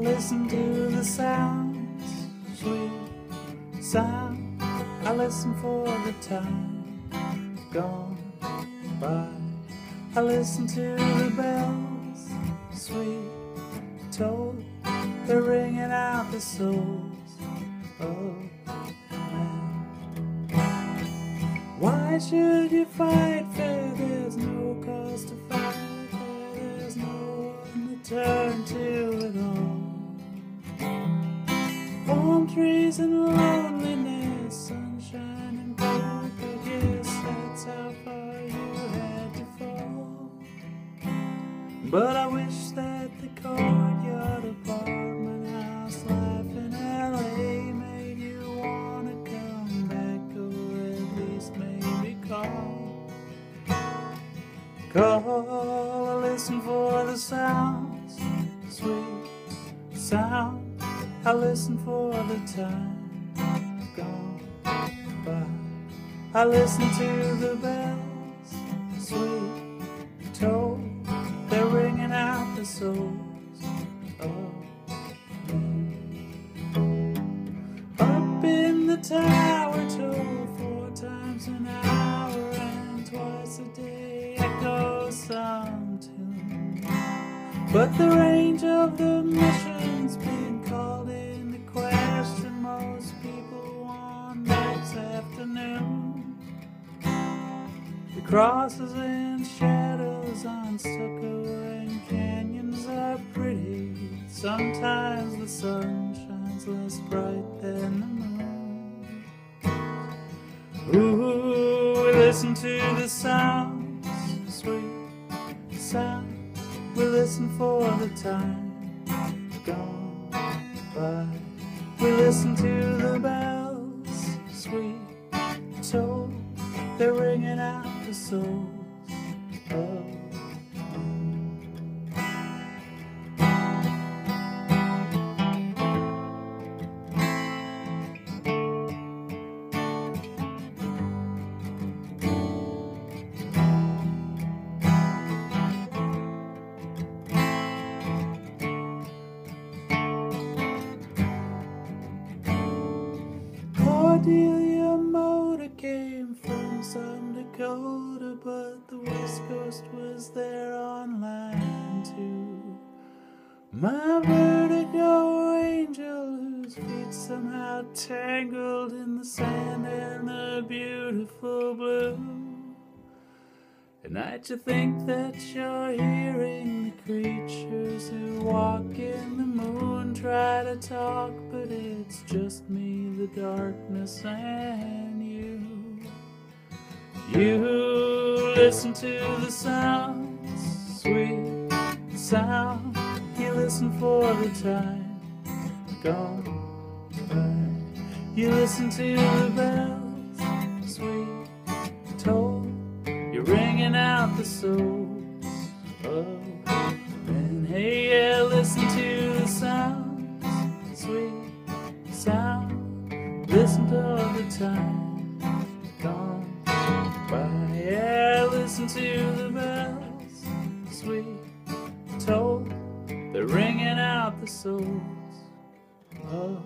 listen to the sounds, sweet sound. I listen for the time gone by. I listen to the bells, sweet toll. They're ringing out the souls of man. Why should you fight trees and loneliness, sunshine and hope. I guess that's how far you had to fall. But I wish that the courtyard apartment house life in LA made you wanna come back or at least maybe call. Call or listen for the sounds, sweet sound. I listen for the time gone by. I listen to the bells, sweet toll. They're ringing out the souls of men. Up in the tower, toll four times an hour and twice a day echoes some tune. But the range of the mission's crosses and shadows on stucco and canyons are pretty. Sometimes the sun shines less bright than the moon. Ooh, we listen to the sounds, sweet sound. We listen for the time gone by. We listen to the bells, sweet toll. They're ringing out souls of Cordelia Motor came from some Dakota, but the West Coast was there on line too. My vertigo angel, whose feet somehow tangled in the sand and the beautiful blue. At night you think that you're hearing the creatures who walk in the moon try to talk, but it's just me, the darkness, and you. You listen to the sounds, sweet sound. You listen for the time gone by. You listen to the bells, sweet toll. You're ringing out the souls of men. Hey, yeah, listen to the sounds, sweet sound. Listen to the time to the bells, sweet toll. They're ringing out the souls of